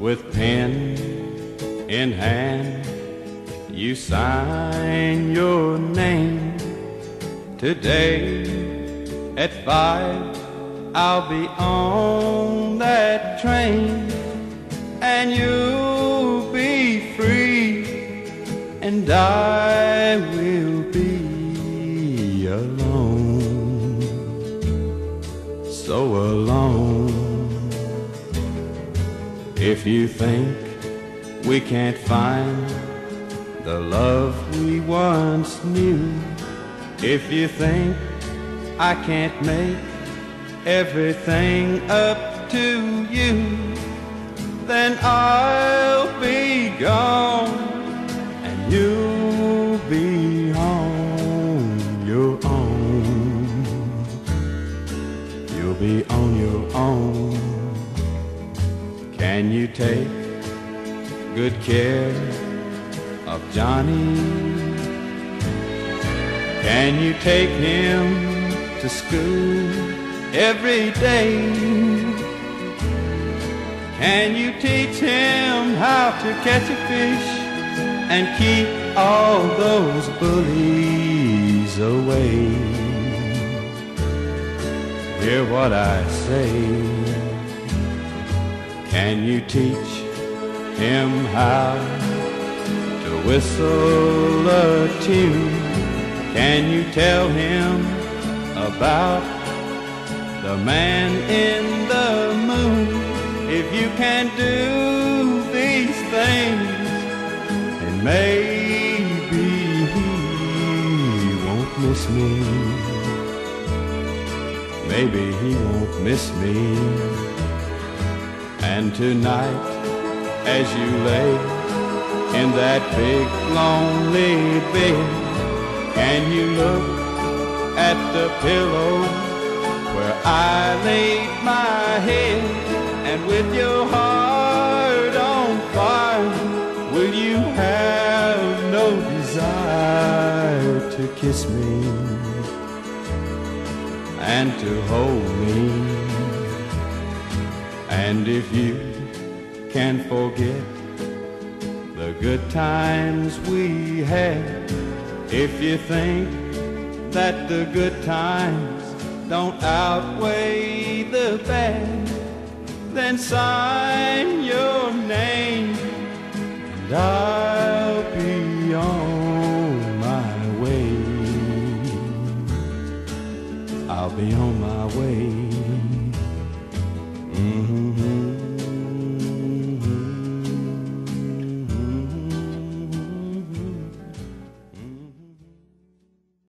with pen in hand, you sign your name. Today at five, I'll be on that train, and you'll be free, and I will be alone, so If you think we can't find the love we once knew, if you think I can't make everything up to you, then I'll be gone and you'll be on your own. You'll be on your own. Can you take good care of Johnny? Can you take him to school every day? Can you teach him how to catch a fish and keep all those bullies away? Hear what I say. Can you teach him how to whistle a tune? Can you tell him about the man in the moon? If you can do these things, then maybe he won't miss me. Maybe he won't miss me. And tonight, as you lay in that big lonely bed, can you look at the pillow where I laid my head? And with your heart on fire, will you have no desire to kiss me and to hold me? And if you can forget the good times we had, if you think that the good times don't outweigh the bad, then sign your name and I'll be on my way. I'll be on my way. Mm-hmm.